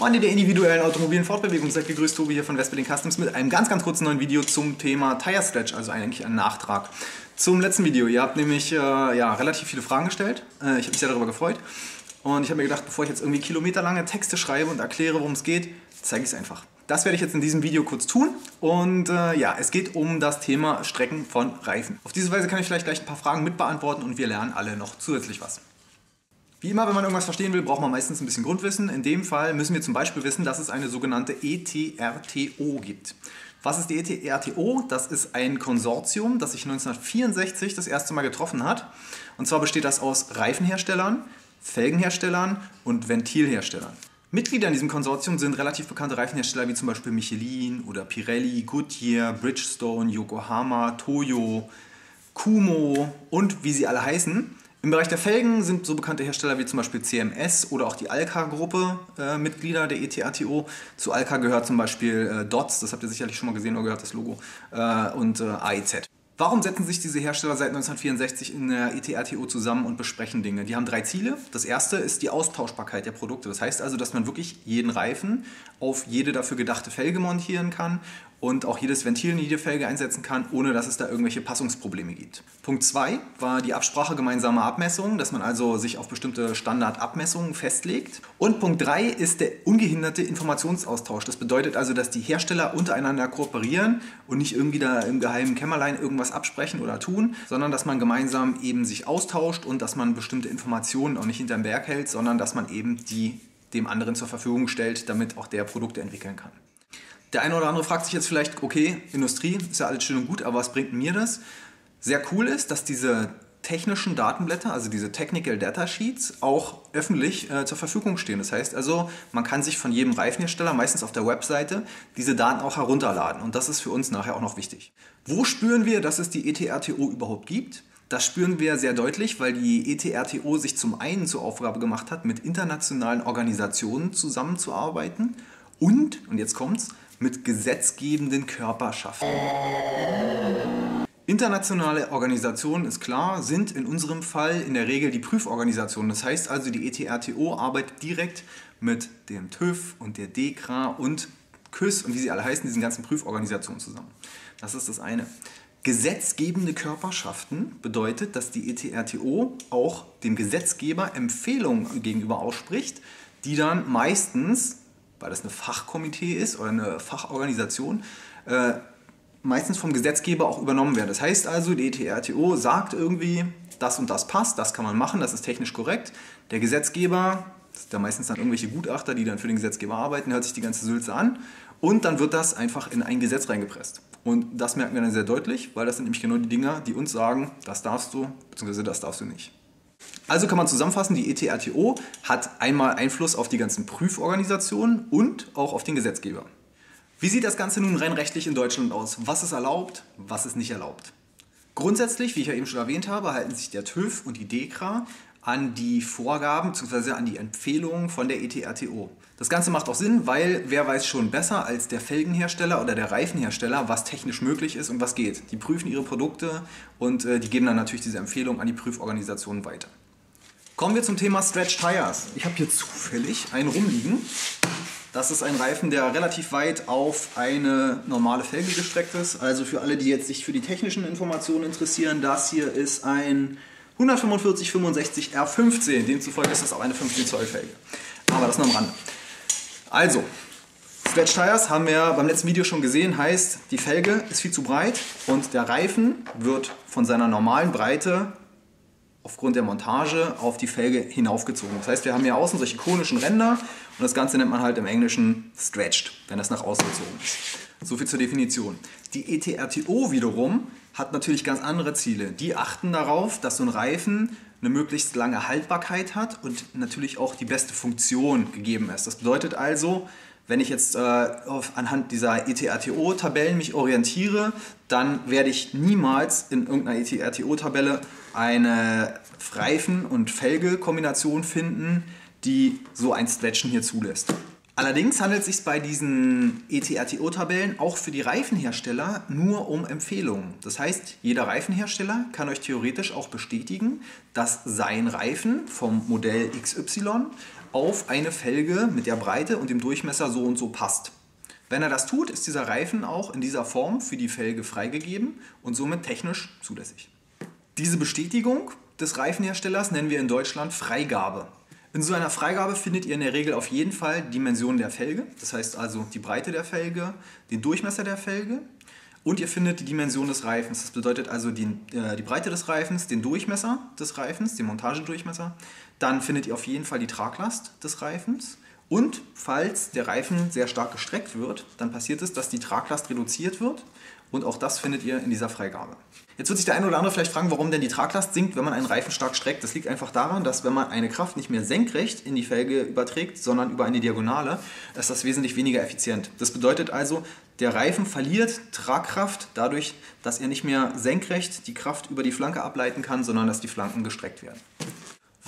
Freunde der individuellen automobilen Fortbewegung, seid gegrüßt, Tobi hier von Westberlin Customs mit einem ganz, ganz kurzen neuen Video zum Thema Tire Stretch, also eigentlich ein Nachtrag zum letzten Video. Ihr habt nämlich äh, ja, relativ viele Fragen gestellt. Äh, ich habe mich sehr darüber gefreut. Und ich habe mir gedacht, bevor ich jetzt irgendwie kilometerlange Texte schreibe und erkläre, worum es geht, zeige ich es einfach. Das werde ich jetzt in diesem Video kurz tun. Und äh, ja, es geht um das Thema Strecken von Reifen. Auf diese Weise kann ich vielleicht gleich ein paar Fragen mit beantworten und wir lernen alle noch zusätzlich was. Wie immer, wenn man irgendwas verstehen will, braucht man meistens ein bisschen Grundwissen. In dem Fall müssen wir zum Beispiel wissen, dass es eine sogenannte ETRTO gibt. Was ist die ETRTO? Das ist ein Konsortium, das sich 1964 das erste Mal getroffen hat. Und zwar besteht das aus Reifenherstellern, Felgenherstellern und Ventilherstellern. Mitglieder in diesem Konsortium sind relativ bekannte Reifenhersteller wie zum Beispiel Michelin oder Pirelli, Goodyear, Bridgestone, Yokohama, Toyo, Kumo und wie sie alle heißen. Im Bereich der Felgen sind so bekannte Hersteller wie zum Beispiel CMS oder auch die Alka-Gruppe äh, Mitglieder der ETATO. Zu Alka gehört zum Beispiel äh, DOTS, das habt ihr sicherlich schon mal gesehen oder gehört, das Logo, äh, und äh, AEZ. Warum setzen sich diese Hersteller seit 1964 in der ETRTO zusammen und besprechen Dinge? Die haben drei Ziele. Das erste ist die Austauschbarkeit der Produkte. Das heißt also, dass man wirklich jeden Reifen auf jede dafür gedachte Felge montieren kann und auch jedes Ventil in jede Felge einsetzen kann, ohne dass es da irgendwelche Passungsprobleme gibt. Punkt 2 war die Absprache gemeinsamer Abmessungen, dass man also sich auf bestimmte Standardabmessungen festlegt. Und Punkt 3 ist der ungehinderte Informationsaustausch. Das bedeutet also, dass die Hersteller untereinander kooperieren und nicht irgendwie da im geheimen Kämmerlein irgendwas absprechen oder tun, sondern dass man gemeinsam eben sich austauscht und dass man bestimmte Informationen auch nicht hinterm Berg hält, sondern dass man eben die dem anderen zur Verfügung stellt, damit auch der Produkte entwickeln kann. Der eine oder andere fragt sich jetzt vielleicht, okay, Industrie ist ja alles schön und gut, aber was bringt mir das? Sehr cool ist, dass diese technischen Datenblätter, also diese Technical Data Sheets, auch öffentlich äh, zur Verfügung stehen. Das heißt also, man kann sich von jedem Reifenhersteller, meistens auf der Webseite, diese Daten auch herunterladen. Und das ist für uns nachher auch noch wichtig. Wo spüren wir, dass es die ETRTO überhaupt gibt? Das spüren wir sehr deutlich, weil die ETRTO sich zum einen zur Aufgabe gemacht hat, mit internationalen Organisationen zusammenzuarbeiten und, und jetzt kommt's, mit gesetzgebenden Körperschaften. Internationale Organisationen, ist klar, sind in unserem Fall in der Regel die Prüforganisationen. Das heißt also, die ETRTO arbeitet direkt mit dem TÜV und der DEKRA und KÜS und wie sie alle heißen, diesen ganzen Prüforganisationen zusammen. Das ist das eine. Gesetzgebende Körperschaften bedeutet, dass die ETRTO auch dem Gesetzgeber Empfehlungen gegenüber ausspricht, die dann meistens weil das eine Fachkomitee ist oder eine Fachorganisation, äh, meistens vom Gesetzgeber auch übernommen werden. Das heißt also, die ETRTO sagt irgendwie, das und das passt, das kann man machen, das ist technisch korrekt. Der Gesetzgeber, das sind ja meistens dann irgendwelche Gutachter, die dann für den Gesetzgeber arbeiten, hört sich die ganze Sülze an und dann wird das einfach in ein Gesetz reingepresst. Und das merken wir dann sehr deutlich, weil das sind nämlich genau die Dinger, die uns sagen, das darfst du, beziehungsweise das darfst du nicht. Also kann man zusammenfassen, die ETRTO hat einmal Einfluss auf die ganzen Prüforganisationen und auch auf den Gesetzgeber. Wie sieht das Ganze nun rein rechtlich in Deutschland aus? Was ist erlaubt, was ist nicht erlaubt? Grundsätzlich, wie ich ja eben schon erwähnt habe, halten sich der TÜV und die DEKRA an die Vorgaben bzw. an die Empfehlungen von der ETRTO. Das Ganze macht auch Sinn, weil wer weiß schon besser als der Felgenhersteller oder der Reifenhersteller, was technisch möglich ist und was geht. Die prüfen ihre Produkte und äh, die geben dann natürlich diese Empfehlung an die Prüforganisationen weiter. Kommen wir zum Thema Stretch Tires. Ich habe hier zufällig einen rumliegen. Das ist ein Reifen, der relativ weit auf eine normale Felge gestreckt ist. Also für alle, die jetzt sich für die technischen Informationen interessieren, das hier ist ein 145 65 R15. Demzufolge ist das auch eine 15 Zoll Felge. Aber das nur am Rande. Also, Stretch Tires haben wir beim letzten Video schon gesehen, heißt, die Felge ist viel zu breit und der Reifen wird von seiner normalen Breite aufgrund der Montage auf die Felge hinaufgezogen. Das heißt, wir haben hier außen solche konischen Ränder und das Ganze nennt man halt im Englischen stretched, wenn das nach außen gezogen ist. So viel zur Definition. Die ETRTO wiederum hat natürlich ganz andere Ziele. Die achten darauf, dass so ein Reifen eine möglichst lange Haltbarkeit hat und natürlich auch die beste Funktion gegeben ist. Das bedeutet also, wenn ich jetzt äh, auf, anhand dieser ETRTO-Tabellen mich orientiere, dann werde ich niemals in irgendeiner ETRTO-Tabelle eine Reifen- und Felge-Kombination finden, die so ein Stretchen hier zulässt. Allerdings handelt es sich bei diesen ETRTO-Tabellen auch für die Reifenhersteller nur um Empfehlungen. Das heißt, jeder Reifenhersteller kann euch theoretisch auch bestätigen, dass sein Reifen vom Modell XY auf eine Felge mit der Breite und dem Durchmesser so und so passt. Wenn er das tut, ist dieser Reifen auch in dieser Form für die Felge freigegeben und somit technisch zulässig. Diese Bestätigung des Reifenherstellers nennen wir in Deutschland Freigabe. In so einer Freigabe findet ihr in der Regel auf jeden Fall Dimensionen der Felge, das heißt also die Breite der Felge, den Durchmesser der Felge und ihr findet die Dimension des Reifens. Das bedeutet also die, äh, die Breite des Reifens, den Durchmesser des Reifens, den Montagedurchmesser. Dann findet ihr auf jeden Fall die Traglast des Reifens. Und falls der Reifen sehr stark gestreckt wird, dann passiert es, dass die Traglast reduziert wird. Und auch das findet ihr in dieser Freigabe. Jetzt wird sich der eine oder andere vielleicht fragen, warum denn die Traglast sinkt, wenn man einen Reifen stark streckt. Das liegt einfach daran, dass wenn man eine Kraft nicht mehr senkrecht in die Felge überträgt, sondern über eine Diagonale, ist das wesentlich weniger effizient. Das bedeutet also, der Reifen verliert Tragkraft dadurch, dass er nicht mehr senkrecht die Kraft über die Flanke ableiten kann, sondern dass die Flanken gestreckt werden.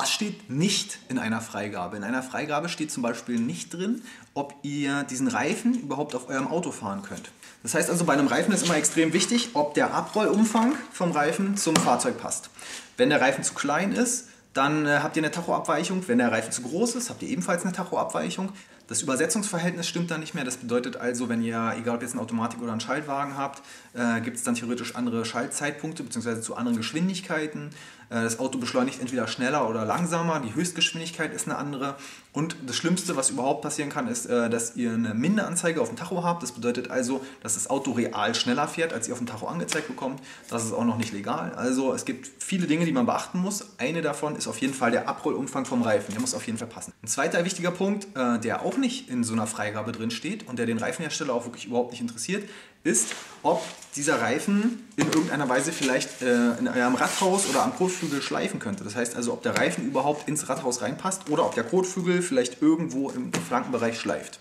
Was steht nicht in einer Freigabe? In einer Freigabe steht zum Beispiel nicht drin, ob ihr diesen Reifen überhaupt auf eurem Auto fahren könnt. Das heißt also, bei einem Reifen ist immer extrem wichtig, ob der Abrollumfang vom Reifen zum Fahrzeug passt. Wenn der Reifen zu klein ist, dann äh, habt ihr eine Tachoabweichung. Wenn der Reifen zu groß ist, habt ihr ebenfalls eine Tachoabweichung. Das Übersetzungsverhältnis stimmt dann nicht mehr. Das bedeutet also, wenn ihr, egal ob jetzt eine Automatik oder einen Schaltwagen habt, äh, gibt es dann theoretisch andere Schaltzeitpunkte bzw. zu anderen Geschwindigkeiten. Äh, das Auto beschleunigt entweder schneller oder langsamer, die Höchstgeschwindigkeit ist eine andere. Und das Schlimmste, was überhaupt passieren kann, ist, äh, dass ihr eine Minderanzeige auf dem Tacho habt. Das bedeutet also, dass das Auto real schneller fährt, als ihr auf dem Tacho angezeigt bekommt. Das ist auch noch nicht legal. Also es gibt viele Dinge, die man beachten muss. Eine davon ist auf jeden Fall der Abrollumfang vom Reifen. Der muss auf jeden Fall passen. Ein zweiter wichtiger Punkt, äh, der auch nicht in so einer Freigabe drin steht und der den Reifenhersteller auch wirklich überhaupt nicht interessiert, ist, ob dieser Reifen in irgendeiner Weise vielleicht äh, in eurem Radhaus oder am Kotflügel schleifen könnte. Das heißt also, ob der Reifen überhaupt ins Radhaus reinpasst oder ob der Kotflügel vielleicht irgendwo im Flankenbereich schleift.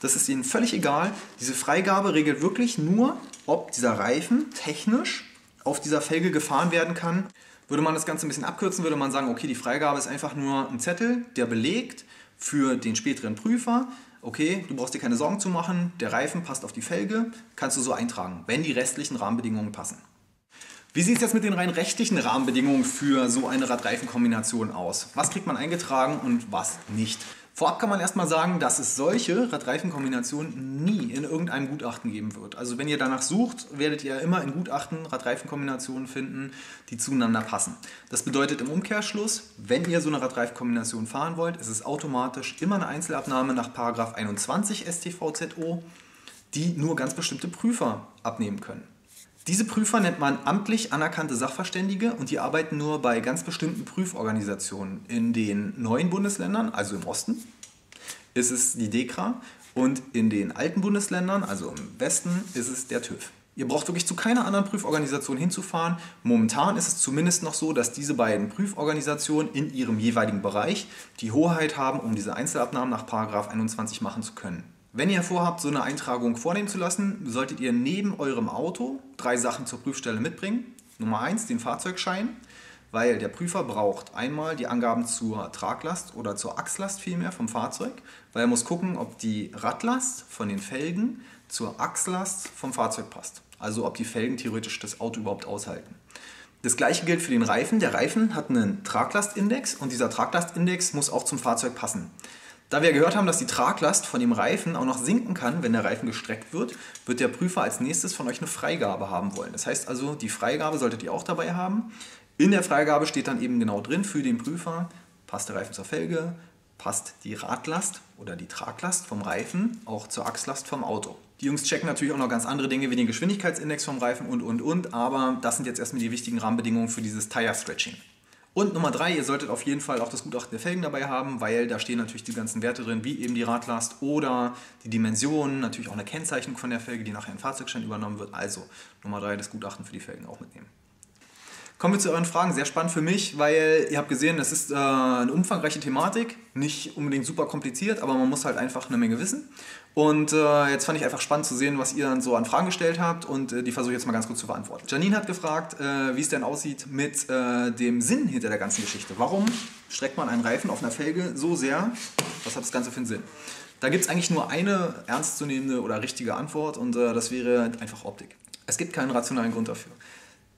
Das ist ihnen völlig egal. Diese Freigabe regelt wirklich nur, ob dieser Reifen technisch auf dieser Felge gefahren werden kann. Würde man das Ganze ein bisschen abkürzen, würde man sagen, okay, die Freigabe ist einfach nur ein Zettel, der belegt für den späteren Prüfer, okay, du brauchst dir keine Sorgen zu machen, der Reifen passt auf die Felge, kannst du so eintragen, wenn die restlichen Rahmenbedingungen passen. Wie sieht es jetzt mit den rein rechtlichen Rahmenbedingungen für so eine Radreifenkombination aus? Was kriegt man eingetragen und was nicht? Vorab kann man erstmal sagen, dass es solche Radreifenkombinationen nie in irgendeinem Gutachten geben wird. Also wenn ihr danach sucht, werdet ihr immer in Gutachten Radreifenkombinationen finden, die zueinander passen. Das bedeutet im Umkehrschluss, wenn ihr so eine Radreifenkombination fahren wollt, ist es automatisch immer eine Einzelabnahme nach 21 StVZO, die nur ganz bestimmte Prüfer abnehmen können. Diese Prüfer nennt man amtlich anerkannte Sachverständige und die arbeiten nur bei ganz bestimmten Prüforganisationen. In den neuen Bundesländern, also im Osten, ist es die DEKRA und in den alten Bundesländern, also im Westen, ist es der TÜV. Ihr braucht wirklich zu keiner anderen Prüforganisation hinzufahren. Momentan ist es zumindest noch so, dass diese beiden Prüforganisationen in ihrem jeweiligen Bereich die Hoheit haben, um diese Einzelabnahmen nach 21 machen zu können. Wenn ihr vorhabt, so eine Eintragung vornehmen zu lassen, solltet ihr neben eurem Auto drei Sachen zur Prüfstelle mitbringen. Nummer eins, den Fahrzeugschein, weil der Prüfer braucht einmal die Angaben zur Traglast oder zur Achslast vielmehr vom Fahrzeug, weil er muss gucken, ob die Radlast von den Felgen zur Achslast vom Fahrzeug passt. Also ob die Felgen theoretisch das Auto überhaupt aushalten. Das gleiche gilt für den Reifen. Der Reifen hat einen Traglastindex und dieser Traglastindex muss auch zum Fahrzeug passen. Da wir gehört haben, dass die Traglast von dem Reifen auch noch sinken kann, wenn der Reifen gestreckt wird, wird der Prüfer als nächstes von euch eine Freigabe haben wollen. Das heißt also, die Freigabe solltet ihr auch dabei haben. In der Freigabe steht dann eben genau drin für den Prüfer, passt der Reifen zur Felge, passt die Radlast oder die Traglast vom Reifen auch zur Achslast vom Auto. Die Jungs checken natürlich auch noch ganz andere Dinge wie den Geschwindigkeitsindex vom Reifen und und und, aber das sind jetzt erstmal die wichtigen Rahmenbedingungen für dieses Tire Stretching. Und Nummer drei, ihr solltet auf jeden Fall auch das Gutachten der Felgen dabei haben, weil da stehen natürlich die ganzen Werte drin, wie eben die Radlast oder die Dimensionen, natürlich auch eine Kennzeichnung von der Felge, die nachher in Fahrzeugschein übernommen wird. Also Nummer drei, das Gutachten für die Felgen auch mitnehmen. Kommen wir zu euren Fragen. Sehr spannend für mich, weil ihr habt gesehen, das ist äh, eine umfangreiche Thematik. Nicht unbedingt super kompliziert, aber man muss halt einfach eine Menge wissen. Und äh, jetzt fand ich einfach spannend zu sehen, was ihr dann so an Fragen gestellt habt und äh, die versuche ich jetzt mal ganz kurz zu beantworten. Janine hat gefragt, äh, wie es denn aussieht mit äh, dem Sinn hinter der ganzen Geschichte. Warum streckt man einen Reifen auf einer Felge so sehr? Was hat das Ganze für einen Sinn? Da gibt es eigentlich nur eine ernstzunehmende oder richtige Antwort und äh, das wäre einfach Optik. Es gibt keinen rationalen Grund dafür.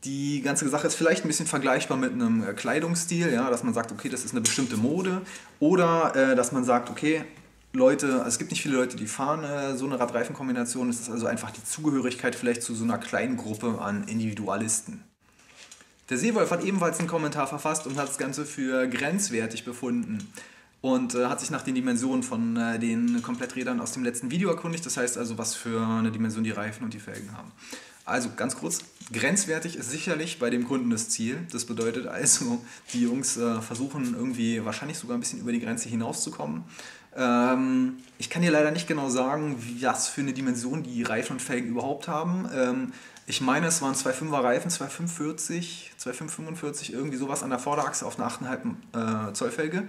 Die ganze Sache ist vielleicht ein bisschen vergleichbar mit einem äh, Kleidungsstil, ja, dass man sagt, okay, das ist eine bestimmte Mode. Oder äh, dass man sagt, okay, Leute, also es gibt nicht viele Leute, die fahren äh, so eine Radreifenkombination. Es ist also einfach die Zugehörigkeit vielleicht zu so einer kleinen Gruppe an Individualisten. Der Seewolf hat ebenfalls einen Kommentar verfasst und hat das Ganze für grenzwertig befunden und äh, hat sich nach den Dimensionen von äh, den Kompletträdern aus dem letzten Video erkundigt. Das heißt also, was für eine Dimension die Reifen und die Felgen haben. Also ganz kurz, grenzwertig ist sicherlich bei dem Kunden das Ziel. Das bedeutet also, die Jungs äh, versuchen irgendwie wahrscheinlich sogar ein bisschen über die Grenze hinauszukommen. Ähm, ich kann dir leider nicht genau sagen, was für eine Dimension die Reifen und Felgen überhaupt haben. Ähm, ich meine, es waren 2,5er Reifen, 2,45, 2,545, irgendwie sowas an der Vorderachse auf einer 8,5 äh, Zoll Felge.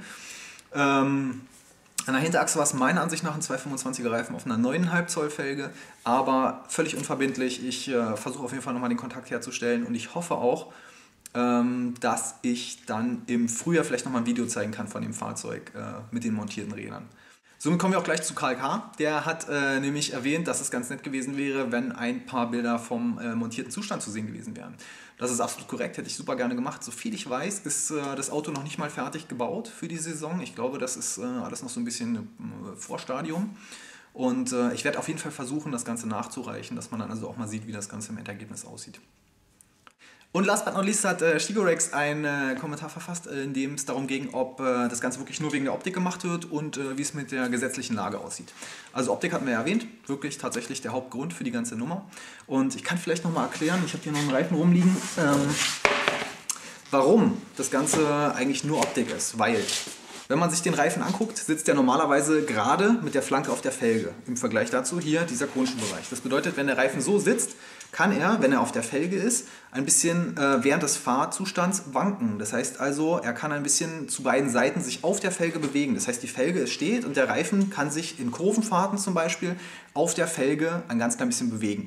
Ähm, an der Hinterachse war es meiner Ansicht nach ein 225er Reifen auf einer 9,5 Zoll Felge, aber völlig unverbindlich. Ich äh, versuche auf jeden Fall nochmal den Kontakt herzustellen und ich hoffe auch, ähm, dass ich dann im Frühjahr vielleicht nochmal ein Video zeigen kann von dem Fahrzeug äh, mit den montierten Rädern. Somit kommen wir auch gleich zu Karl K. Der hat äh, nämlich erwähnt, dass es ganz nett gewesen wäre, wenn ein paar Bilder vom äh, montierten Zustand zu sehen gewesen wären. Das ist absolut korrekt, hätte ich super gerne gemacht. Soviel ich weiß, ist äh, das Auto noch nicht mal fertig gebaut für die Saison. Ich glaube, das ist äh, alles noch so ein bisschen äh, Vorstadium. Und äh, ich werde auf jeden Fall versuchen, das Ganze nachzureichen, dass man dann also auch mal sieht, wie das Ganze im Endergebnis aussieht. Und last but not least hat äh, Shigorex einen äh, Kommentar verfasst, äh, in dem es darum ging, ob äh, das Ganze wirklich nur wegen der Optik gemacht wird und äh, wie es mit der gesetzlichen Lage aussieht. Also Optik hatten wir ja erwähnt, wirklich tatsächlich der Hauptgrund für die ganze Nummer. Und ich kann vielleicht nochmal erklären, ich habe hier noch einen Reifen rumliegen, ähm, warum das Ganze eigentlich nur Optik ist. Weil wenn man sich den Reifen anguckt, sitzt der normalerweise gerade mit der Flanke auf der Felge. Im Vergleich dazu hier dieser konische Bereich. Das bedeutet, wenn der Reifen so sitzt, kann er, wenn er auf der Felge ist, ein bisschen äh, während des Fahrzustands wanken. Das heißt also, er kann ein bisschen zu beiden Seiten sich auf der Felge bewegen. Das heißt, die Felge steht und der Reifen kann sich in Kurvenfahrten zum Beispiel auf der Felge ein ganz klein bisschen bewegen.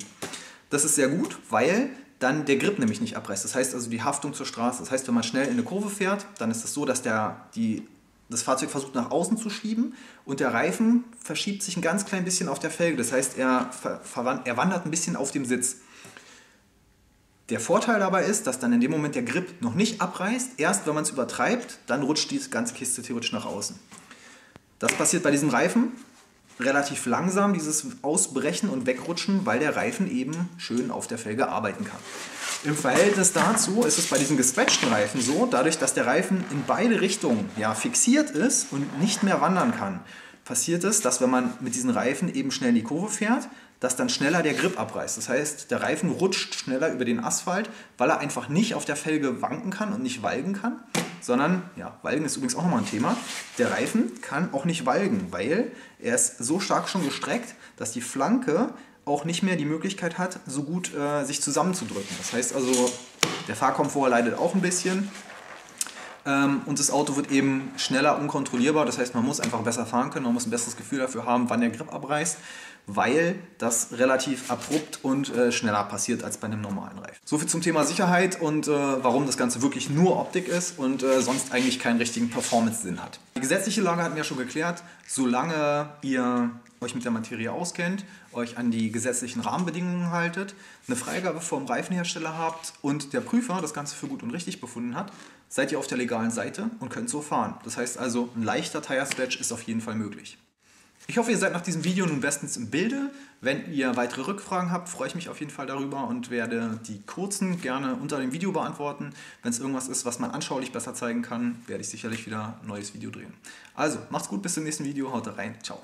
Das ist sehr gut, weil dann der Grip nämlich nicht abreißt. Das heißt also die Haftung zur Straße. Das heißt, wenn man schnell in eine Kurve fährt, dann ist es so, dass der, die das Fahrzeug versucht nach außen zu schieben und der Reifen verschiebt sich ein ganz klein bisschen auf der Felge. Das heißt, er, er wandert ein bisschen auf dem Sitz. Der Vorteil dabei ist, dass dann in dem Moment der Grip noch nicht abreißt. Erst wenn man es übertreibt, dann rutscht die ganze Kiste theoretisch nach außen. Das passiert bei diesem Reifen relativ langsam, dieses Ausbrechen und Wegrutschen, weil der Reifen eben schön auf der Felge arbeiten kann. Im Verhältnis dazu ist es bei diesen gesquetschten Reifen so, dadurch, dass der Reifen in beide Richtungen ja, fixiert ist und nicht mehr wandern kann, passiert es, dass wenn man mit diesen Reifen eben schnell in die Kurve fährt, dass dann schneller der Grip abreißt. Das heißt, der Reifen rutscht schneller über den Asphalt, weil er einfach nicht auf der Felge wanken kann und nicht walgen kann, sondern, ja, walgen ist übrigens auch nochmal ein Thema, der Reifen kann auch nicht walgen, weil er ist so stark schon gestreckt, dass die Flanke auch nicht mehr die Möglichkeit hat, so gut äh, sich zusammenzudrücken. Das heißt also, der Fahrkomfort leidet auch ein bisschen ähm, und das Auto wird eben schneller unkontrollierbar. Das heißt, man muss einfach besser fahren können, man muss ein besseres Gefühl dafür haben, wann der Grip abreißt, weil das relativ abrupt und äh, schneller passiert als bei einem normalen Reifen. Soviel zum Thema Sicherheit und äh, warum das Ganze wirklich nur Optik ist und äh, sonst eigentlich keinen richtigen Performance-Sinn hat. Die gesetzliche Lage hatten wir ja schon geklärt. Solange ihr euch mit der Materie auskennt, euch an die gesetzlichen Rahmenbedingungen haltet, eine Freigabe vom Reifenhersteller habt und der Prüfer das Ganze für gut und richtig befunden hat, seid ihr auf der legalen Seite und könnt so fahren. Das heißt also, ein leichter Tire Stretch ist auf jeden Fall möglich. Ich hoffe, ihr seid nach diesem Video nun bestens im Bilde. Wenn ihr weitere Rückfragen habt, freue ich mich auf jeden Fall darüber und werde die kurzen gerne unter dem Video beantworten. Wenn es irgendwas ist, was man anschaulich besser zeigen kann, werde ich sicherlich wieder ein neues Video drehen. Also, macht's gut, bis zum nächsten Video, haut rein, ciao.